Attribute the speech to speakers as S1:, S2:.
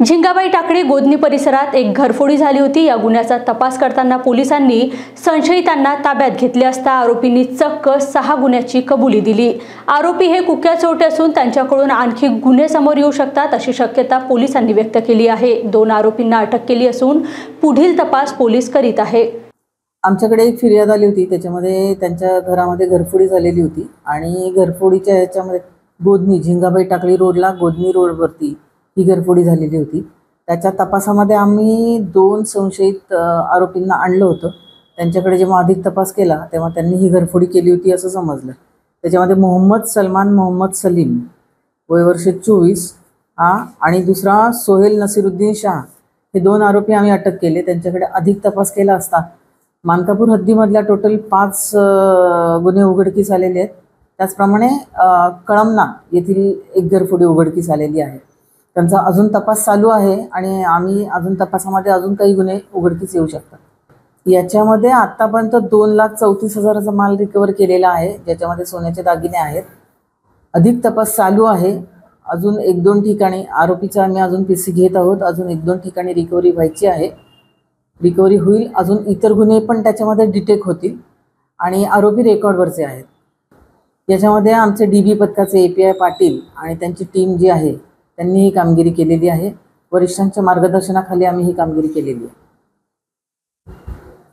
S1: झिंगाबाई टाकळी गोदनी परिसरात एक घरफोडी झाली होती. या गुन्ह्याचा तपास करताना पोलिसांनी संशयितांना ताब्यात घेतले असता आरोपींनी चक्क सहा गुन्ह्याची कबुली दिली. आरोपी हे कुख्या चोरटे असून त्यांच्याकडून आणखी गुन्हे समोर येऊ शकतात अशी शक्यता पोलिसांनी व्यक्त केली आहे. दोन आरोपींना अटक केली असून पुढील तपास पोलीस करीत आहे.
S2: आमच्याकडे एक फिर्याद आली होती. त्याच्यामध्ये त्यांच्या घरामध्ये घरफोडी झालेली होती आणि घरफोडीच्या ह्याच्यामध्ये गोदनी झिंगाबाई टाकळी रोडला गोदनी रोडवरती ही घरफोडी झालेली होती. त्याच्या तपासामध्ये आम्ही दोन संशयित आरोपींना आणलं होतं. त्यांच्याकडे जेव्हा अधिक तपास केला तेव्हा त्यांनी ही घरफोडी केली होती असं समजलं. त्याच्यामध्ये मोहम्मद सलमान मोहम्मद सलीम वयवर्ष चोवीस हा आणि दुसरा सोहेल नसीरुद्दीन शाह हे दोन आरोपी आम्ही अटक केले. त्यांच्याकडे अधिक तपास केला असता मानकापूर हद्दीमधल्या टोटल पाच गुन्हे उघडकीस आलेले आहेत. त्याचप्रमाणे कळमना येथील एक घरफोडी उघडकीस आलेली आहे. त्यांचा अजून तपास चालू आहे आणि आम्ही अजून तपासामध्ये अजून काही गुन्हे उघडकीस येऊ शकतात. याच्यामध्ये आत्तापर्यंत दोन लाख चौतीस हजाराचा माल रिकवर केलेला आहे ज्याच्यामध्ये सोन्याचे दागिने आहेत. अधिक तपास चालू आहे. अजून एक दोन ठिकाणी आरोपीचा आम्ही अजून पी सी घेत आहोत. अजून एक दोन ठिकाणी रिकव्हरी व्हायची आहे. रिकव्हरी होईल. अजून इतर गुन्हे पण त्याच्यामध्ये डिटेक्ट होतील आणि आरोपी रेकॉर्डवरचे आहेत. याच्यामध्ये आमचे डी बी पथकाचे ए पी आय पाटील आणि त्यांची टीम जी आहे त्यांनी ही कामगिरी केलेली आहे. वरिष्ठांच्या मार्गदर्शनाखाली आम्ही ही कामगिरी केलेली आहे.